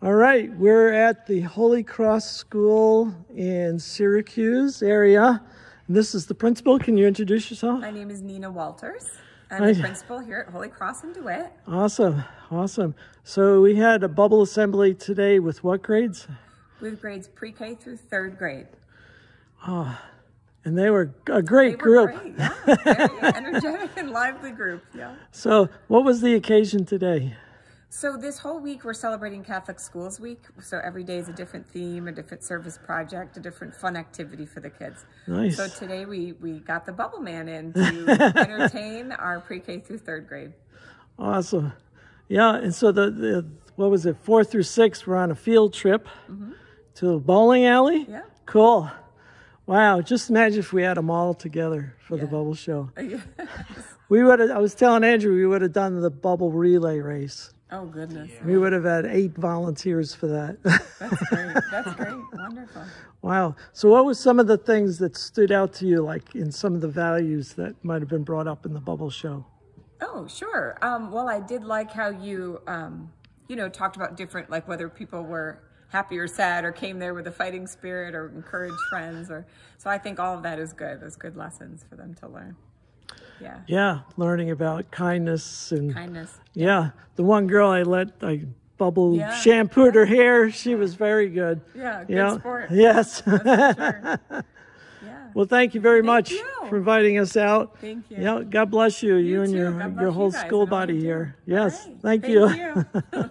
All right, we're at the Holy Cross School in Syracuse area. This is the principal. Can you introduce yourself? My name is Nina Walters. I'm Hi. the principal here at Holy Cross in DeWitt. Awesome, awesome. So we had a bubble assembly today with what grades? with grades pre-K through third grade. Oh, and they were a great They group. great, yeah. Very energetic and lively group, yeah. So what was the occasion today? So this whole week we're celebrating Catholic Schools Week. So every day is a different theme, a different service project, a different fun activity for the kids. Nice. So today we, we got the Bubble Man in to entertain our pre-K through third grade. Awesome. Yeah, and so the, the what was it, four through six, we're on a field trip mm-hmm. to a bowling alley. Yeah. Cool. Wow, just imagine if we had them all together for the bubble show. We would have, I was telling Andrew, we would have done the bubble relay race. Oh goodness. We would have had eight volunteers for that. That's great. That's great. Wonderful. wow. So, what was some of the things that stood out to you, like in some of the values that might have been brought up in the bubble show? Oh, sure. Um, well, I did like how you, um, you know, talked about different, like whether people were happy or sad or came there with a fighting spirit or encouraged friends or, so I think all of that is good. Those good lessons for them to learn. Yeah. Yeah, learning about kindness and Kindness. yeah, the one girl I let I bubble Yeah. shampooed her hair. She was very good. Yeah. Good Yeah. sport. Yes. Sure. Yeah. well, thank you very much you. for inviting us out. Thank you. Yeah, God bless you, you, and too. your your whole school and you body here. Yes, right. thank Thank you. you.